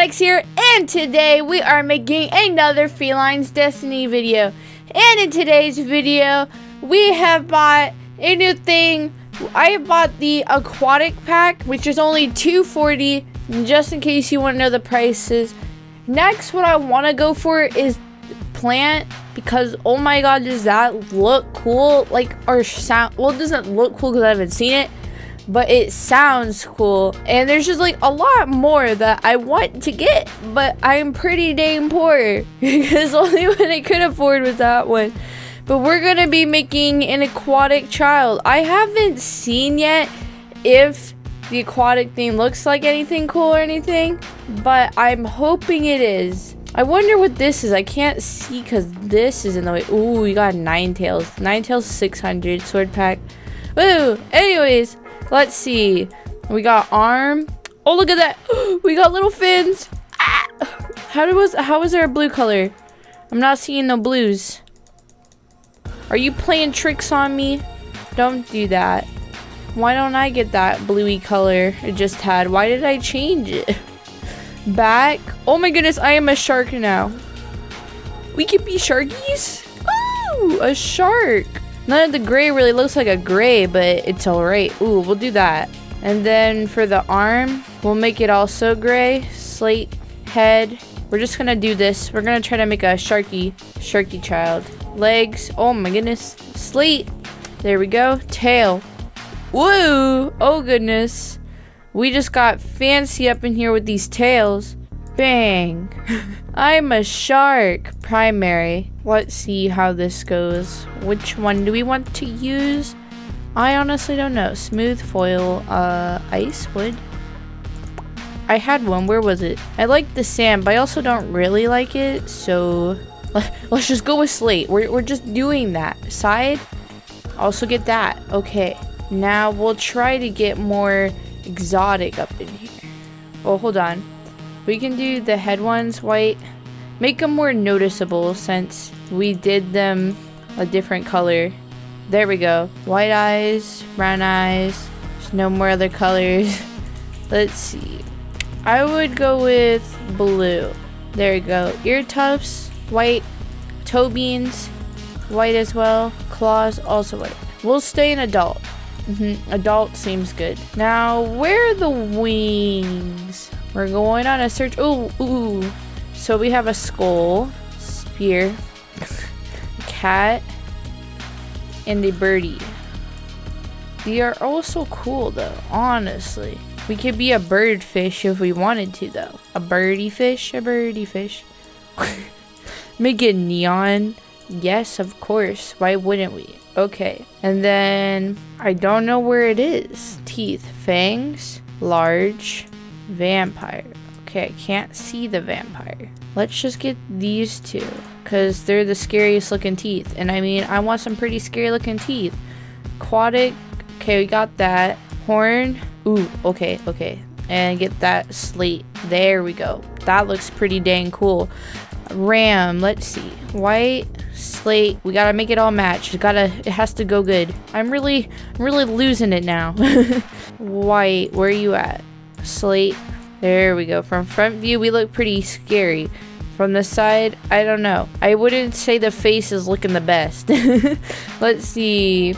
Here, and today we are making another Felines Destiny video. And in today's video, we have bought a new thing. I bought the Aquatic Pack, which is only 240 just in case you want to know the prices. Next, what I want to go for is plant because oh my god, does that look cool? Like, or sound, well, it doesn't look cool because I haven't seen it but it sounds cool. And there's just like a lot more that I want to get, but I'm pretty dang poor because only one I could afford was that one. But we're gonna be making an aquatic child. I haven't seen yet if the aquatic thing looks like anything cool or anything, but I'm hoping it is. I wonder what this is. I can't see because this is in the way. Ooh, we got nine tails. Nine tails 600 sword pack. Woo! Anyways, Let's see. We got arm. Oh, look at that. we got little fins. Ah! How was how was there a blue color? I'm not seeing no blues. Are you playing tricks on me? Don't do that. Why don't I get that bluey color it just had? Why did I change it? Back. Oh my goodness, I am a shark now. We could be sharkies? Ooh, a shark. None of the gray really looks like a gray, but it's alright. Ooh, we'll do that. And then for the arm, we'll make it also gray. Slate, head. We're just gonna do this. We're gonna try to make a sharky, sharky child. Legs, oh my goodness. Slate, there we go. Tail. Woo! Oh goodness. We just got fancy up in here with these tails. Bang. I'm a shark. Primary. Let's see how this goes. Which one do we want to use? I honestly don't know. Smooth foil, uh, ice wood. I had one. Where was it? I like the sand, but I also don't really like it. So let's just go with slate. We're, we're just doing that. Side. Also get that. Okay. Now we'll try to get more exotic up in here. Oh, hold on. We can do the head ones white. Make them more noticeable since we did them a different color. There we go. White eyes, brown eyes. There's no more other colors. Let's see. I would go with blue. There we go. Ear tufts, white. Toe beans, white as well. Claws, also white. We'll stay an adult. Mm -hmm. Adult seems good. Now, where are the wings? We're going on a search. Ooh, ooh. So we have a skull, spear, cat, and a birdie. They are also cool though, honestly. We could be a bird fish if we wanted to though. A birdie fish, a birdie fish. Make it neon. Yes, of course. Why wouldn't we? Okay. And then I don't know where it is. Teeth, fangs, large, Vampire. Okay, I can't see the vampire. Let's just get these two. Because they're the scariest looking teeth. And I mean, I want some pretty scary looking teeth. Aquatic. Okay, we got that. Horn. Ooh, okay, okay. And get that slate. There we go. That looks pretty dang cool. Ram. Let's see. White. Slate. We gotta make it all match. It gotta, it has to go good. I'm really, I'm really losing it now. White. Where are you at? Slate. There we go. From front view, we look pretty scary. From the side, I don't know. I wouldn't say the face is looking the best. Let's see.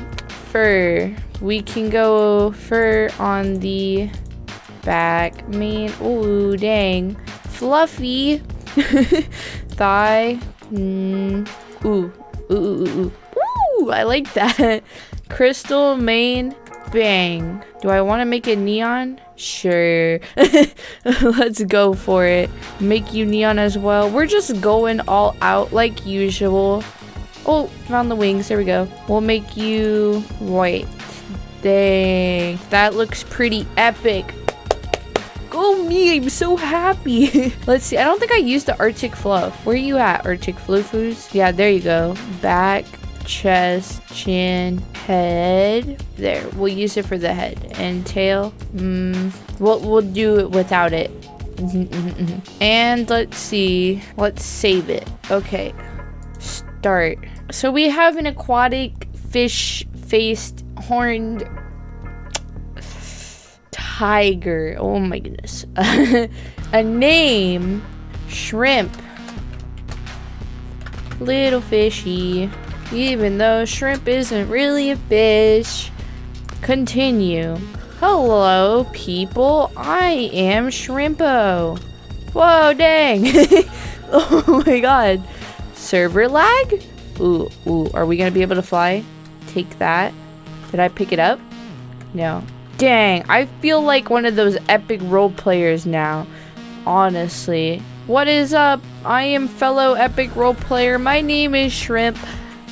Fur. We can go fur on the back. Main. Ooh, dang. Fluffy. Thigh. Mm. Ooh. Ooh, ooh, ooh. Ooh, I like that. Crystal, mane, bang. Do I want to make it neon? Sure. Let's go for it. Make you neon as well. We're just going all out like usual. Oh, found the wings. There we go. We'll make you white. Dang. That looks pretty epic. Go me. I'm so happy. Let's see. I don't think I used the Arctic Fluff. Where are you at, Arctic Flufus? Yeah, there you go. Back chest, chin, head. There, we'll use it for the head and tail. Mm, we'll we'll do it without it. Mm-hmm, mm-hmm, mm-hmm. and let's see. Let's save it. Okay. Start. So we have an aquatic fish-faced horned tiger. Oh my goodness. a name, shrimp. Little fishy. Even though shrimp isn't really a fish. Continue. Hello, people. I am Shrimpo. Whoa, dang. oh my god. Server lag? Ooh, ooh. Are we gonna be able to fly? Take that. Did I pick it up? No. Dang, I feel like one of those epic role players now. Honestly. What is up? I am fellow epic role player. My name is Shrimp.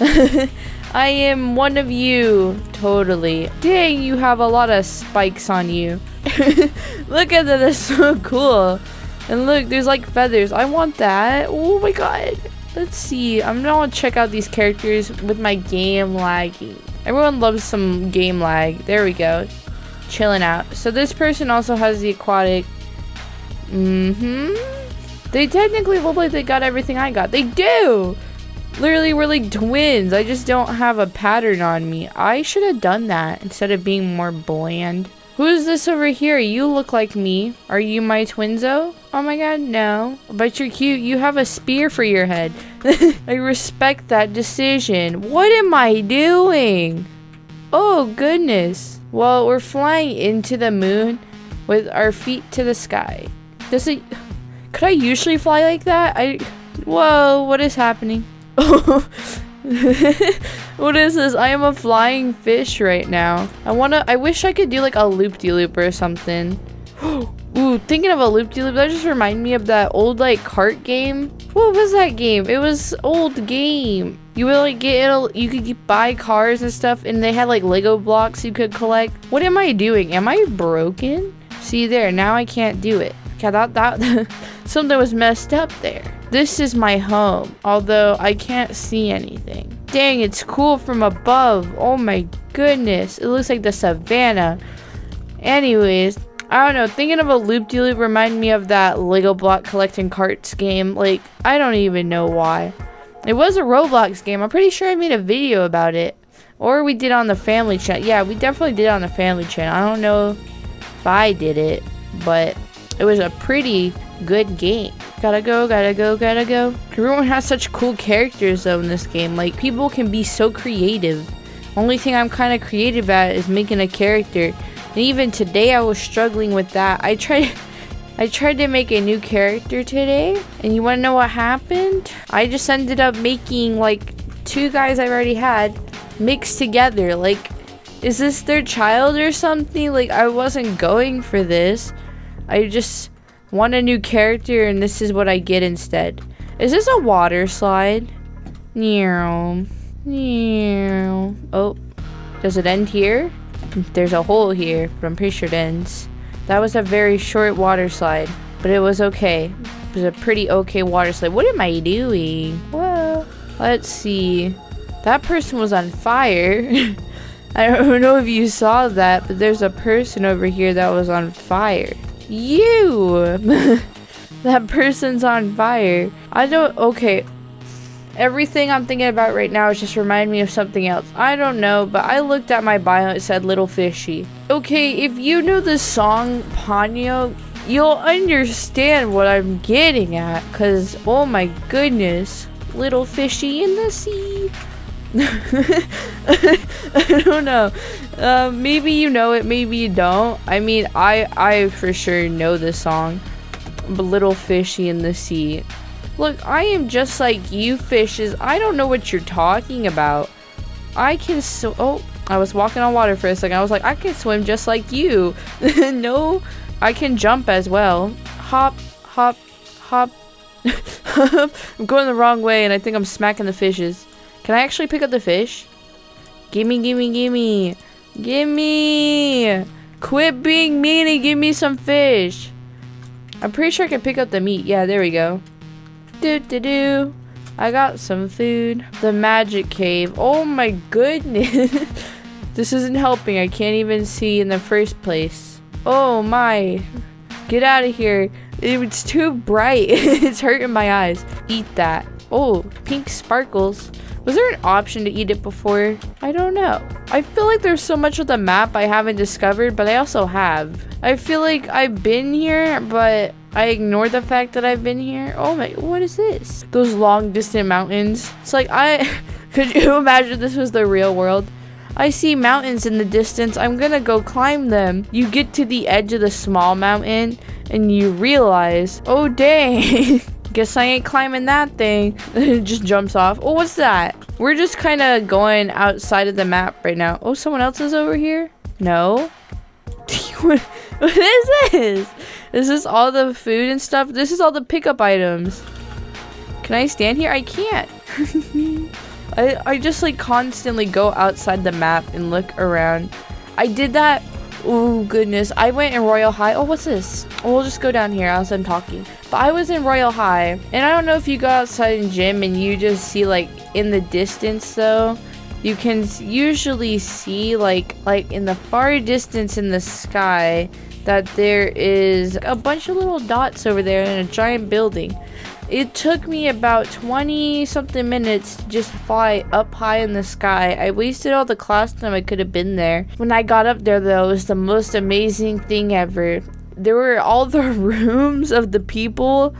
I am one of you. Totally. Dang, you have a lot of spikes on you. look at that. That's so cool. And look, there's like feathers. I want that. Oh my god. Let's see. I'm gonna check out these characters with my game lagging. Everyone loves some game lag. There we go chilling out. So this person also has the aquatic. Mm-hmm. They technically look like they got everything I got. They do! Literally, we're like twins. I just don't have a pattern on me. I should have done that instead of being more bland. Who is this over here? You look like me. Are you my twinzo? Oh my god, no. But you're cute. You have a spear for your head. I respect that decision. What am I doing? Oh, goodness. Well, we're flying into the moon with our feet to the sky. Does it... Could I usually fly like that? I... Whoa, what is happening? what is this? I am a flying fish right now. I wanna... I wish I could do like a loop-de-loop -loop or something. Ooh, thinking of a loop-de-loop, -loop, that just reminded me of that old like cart game. What was that game? It was old game. You would like get it, you could buy cars and stuff, and they had like Lego blocks you could collect. What am I doing? Am I broken? See there, now I can't do it. Okay, that, that, something was messed up there. This is my home, although I can't see anything. Dang, it's cool from above. Oh my goodness. It looks like the savannah. Anyways, I don't know, thinking of a loop-de-loop -loop reminded me of that Lego block collecting carts game. Like, I don't even know why. It was a Roblox game. I'm pretty sure I made a video about it. Or we did on the family channel. Yeah, we definitely did on the family channel. I don't know if I did it, but it was a pretty good game. Gotta go, gotta go, gotta go. Everyone has such cool characters though in this game. Like people can be so creative. Only thing I'm kind of creative at is making a character. And even today I was struggling with that. I tried I tried to make a new character today, and you want to know what happened? I just ended up making like two guys I already had mixed together. Like, is this their child or something? Like, I wasn't going for this. I just want a new character, and this is what I get instead. Is this a water slide? Meow. Meow. Oh, does it end here? There's a hole here, but I'm pretty sure it ends. That was a very short water slide, but it was okay. It was a pretty okay water slide. What am I doing? Well, let's see. That person was on fire. I don't know if you saw that, but there's a person over here that was on fire. You! that person's on fire. I don't, okay, Everything I'm thinking about right now is just remind me of something else. I don't know, but I looked at my bio it said Little Fishy. Okay, if you know the song Ponyo, you'll understand what I'm getting at. Cause, oh my goodness, Little Fishy in the sea. I don't know. Uh, maybe you know it, maybe you don't. I mean, I I for sure know this song. Little Fishy in the Sea. Look, I am just like you fishes. I don't know what you're talking about. I can so- oh, I was walking on water for a second. I was like, I can swim just like you. no, I can jump as well. Hop, hop, hop. I'm going the wrong way and I think I'm smacking the fishes. Can I actually pick up the fish? Gimme, gimme, gimme. Gimme. Quit being mean and give me some fish. I'm pretty sure I can pick up the meat. Yeah, there we go. Do do do. I got some food. The magic cave. Oh my goodness. this isn't helping. I can't even see in the first place. Oh my. Get out of here. It's too bright. it's hurting my eyes. Eat that. Oh, pink sparkles. Was there an option to eat it before? I don't know. I feel like there's so much of the map I haven't discovered, but I also have. I feel like I've been here, but I ignore the fact that I've been here. Oh my, what is this? Those long distant mountains. It's like I, could you imagine this was the real world? I see mountains in the distance. I'm gonna go climb them. You get to the edge of the small mountain and you realize, oh dang. Guess I ain't climbing that thing. it just jumps off. Oh, what's that? We're just kind of going outside of the map right now. Oh, someone else is over here? No. what, is this? Is this all the food and stuff? This is all the pickup items. Can I stand here? I can't. I, I just like constantly go outside the map and look around. I did that. Oh goodness. I went in Royale High. Oh, what's this? we'll just go down here as I'm talking. But I was in Royale High. And I don't know if you go outside in gym and you just see like in the distance though. You can usually see like like in the far distance in the sky that there is a bunch of little dots over there in a giant building. It took me about 20 something minutes to just fly up high in the sky. I wasted all the class time I could have been there. When I got up there though, it was the most amazing thing ever. There were all the rooms of the people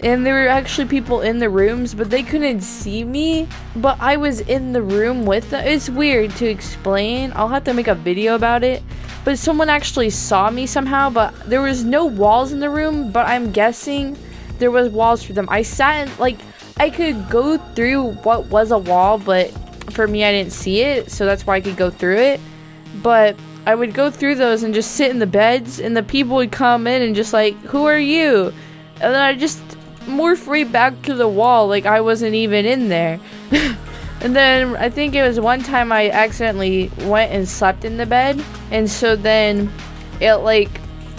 and there were actually people in the rooms, but they couldn't see me. But I was in the room with them. It's weird to explain. I'll have to make a video about it. But someone actually saw me somehow, but there was no walls in the room, but I'm guessing there was walls for them. I sat like, I could go through what was a wall, but for me, I didn't see it, so that's why I could go through it. But I would go through those and just sit in the beds, and the people would come in and just like, who are you? And then I just morph right back to the wall like I wasn't even in there. and then I think it was one time I accidentally went and slept in the bed, and so then it like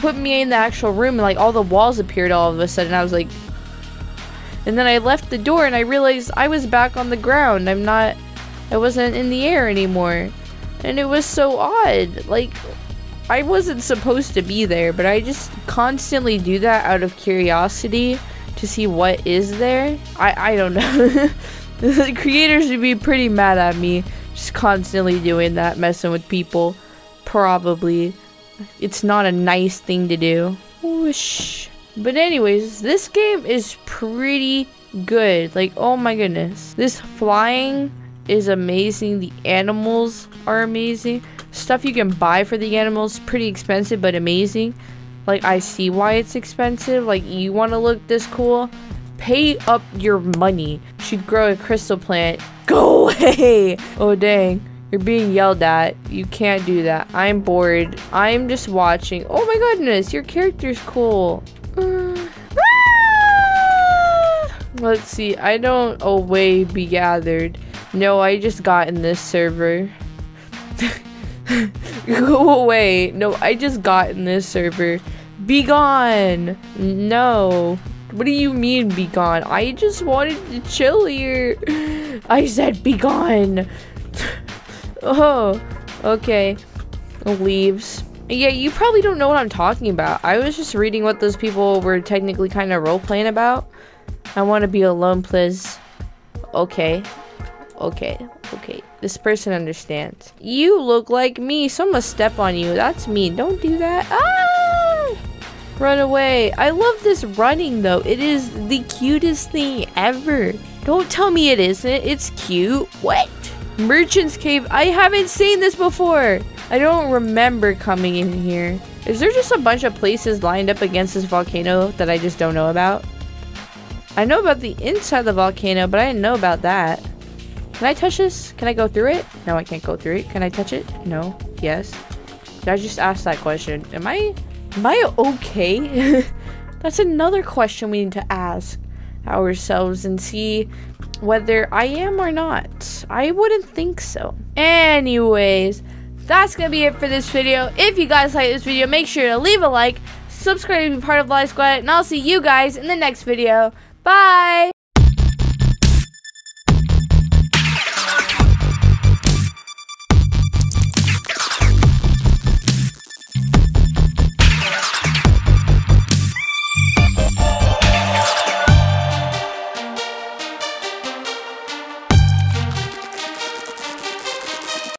put me in the actual room and like all the walls appeared all of a sudden. I was like, and then I left the door and I realized I was back on the ground. I'm not, I wasn't in the air anymore. And it was so odd. Like, I wasn't supposed to be there, but I just constantly do that out of curiosity to see what is there. I, I don't know. the creators would be pretty mad at me just constantly doing that, messing with people. Probably. It's not a nice thing to do. Whoosh. But anyways, this game is pretty good. Like, oh my goodness. This flying is amazing. The animals are amazing. Stuff you can buy for the animals, pretty expensive, but amazing. Like, I see why it's expensive. Like, you want to look this cool? Pay up your money. Should grow a crystal plant. Go away! Oh, dang. You're being yelled at. You can't do that. I'm bored. I'm just watching. Oh my goodness, your character's cool. Ah! Let's see. I don't away be gathered. No, I just got in this server. Go away. No, I just got in this server. Be gone. No. What do you mean be gone? I just wanted to chill here. I said be gone. Oh, okay. Leaves. Yeah, you probably don't know what I'm talking about. I was just reading what those people were technically kind of role-playing about. I want to be alone, please. Okay. Okay. Okay. This person understands. You look like me. Someone step on you. That's me. Don't do that. Ah! Run away. I love this running, though. It is the cutest thing ever. Don't tell me it isn't. It's cute. What? Merchant's Cave. I haven't seen this before. I don't remember coming in here. Is there just a bunch of places lined up against this volcano that I just don't know about? I know about the inside of the volcano, but I didn't know about that. Can I touch this? Can I go through it? No, I can't go through it. Can I touch it? No. Yes. Did I just ask that question? Am I... Am I okay? That's another question we need to ask ourselves and see whether I am or not. I wouldn't think so. Anyways, that's gonna be it for this video. If you guys like this video, make sure to leave a like, subscribe to be part of LySquad, and I'll see you guys in the next video. Bye!